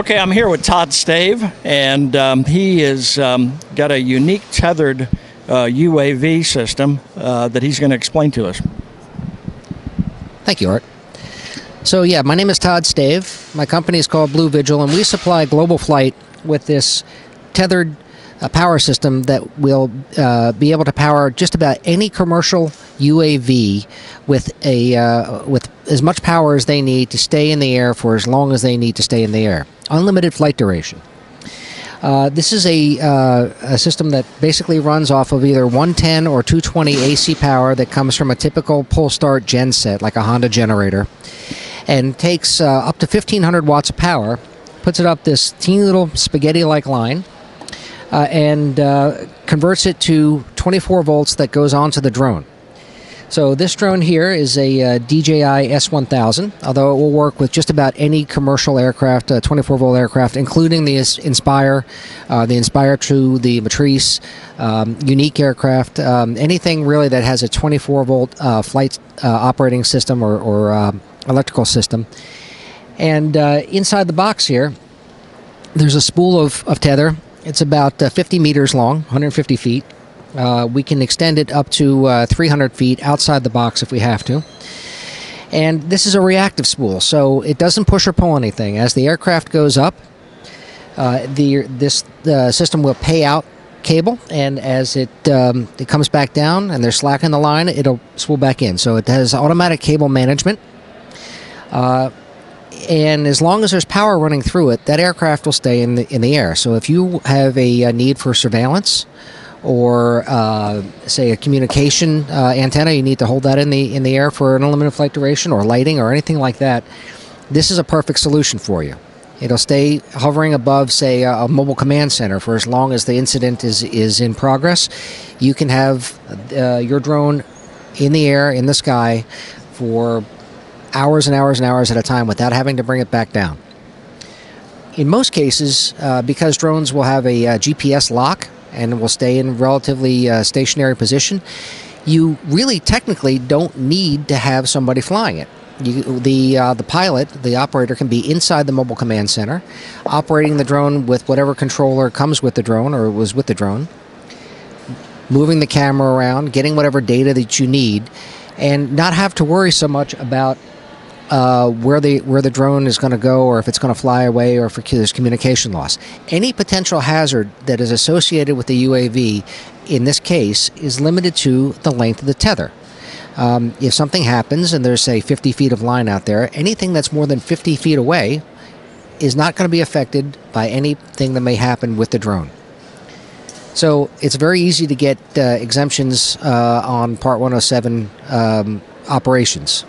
Okay, I'm here with Todd Stave, and um, he has um, got a unique tethered uh, UAV system uh, that he's going to explain to us. Thank you, Art. So, yeah, my name is Todd Stave. My company is called Blue Vigil, and we supply GlobalFlyte with this tethered uh, power system that will uh, be able to power just about any commercial UAV with a uh, with as much power as they need to stay in the air for as long as they need to stay in the air. Unlimited flight duration. Uh, this is a, uh, a system that basically runs off of either 110 or 220 AC power that comes from a typical pull start gen set, like a Honda generator, and takes uh, up to 1500 watts of power, puts it up this teeny little spaghetti like line, uh, and uh, converts it to 24 volts that goes onto the drone. So this drone here is a uh, DJI S1000, although it will work with just about any commercial aircraft, uh, 24 volt aircraft, including the Inspire, uh, the Inspire 2, the Matrice, um, Yuneec aircraft, um, anything really that has a 24 volt uh, flight uh, operating system or, or um, electrical system. And inside the box here, there's a spool of, of tether. It's about 50 meters long, 150 feet. Uh, we can extend it up to uh, 300 feet outside the box if we have to. And this is a reactive spool, so it doesn't push or pull anything. As the aircraft goes up, uh, the this the system will pay out cable, and as it um, it comes back down and they're slacking the line, it'll spool back in. So it has automatic cable management. Uh, and as long as there's power running through it, that aircraft will stay in the in the air. So if you have a, a need for surveillance or uh, say a communication uh, antenna, you need to hold that in the in the air for an unlimited flight duration, or lighting, or anything like that. This is a perfect solution for you. It'll stay hovering above, say, a mobile command center for as long as the incident is is in progress. You can have uh, your drone in the air, in the sky, for hours and hours and hours at a time without having to bring it back down. In most cases, uh, because drones will have a, uh, GPS lock and will stay in relatively uh, stationary position, you really technically don't need to have somebody flying it. You, the uh, the pilot, the operator, can be inside the mobile command center, operating the drone with whatever controller comes with the drone or was with the drone, moving the camera around, getting whatever data that you need, and not have to worry so much about uh, where the where the drone is going to go, or if it's going to fly away, or if there's communication loss. Any potential hazard that is associated with the UAV, in this case, is limited to the length of the tether. Um, if something happens and there's say 50 feet of line out there, anything that's more than 50 feet away is not going to be affected by anything that may happen with the drone. So it's very easy to get uh, exemptions uh, on Part 107 um, operations.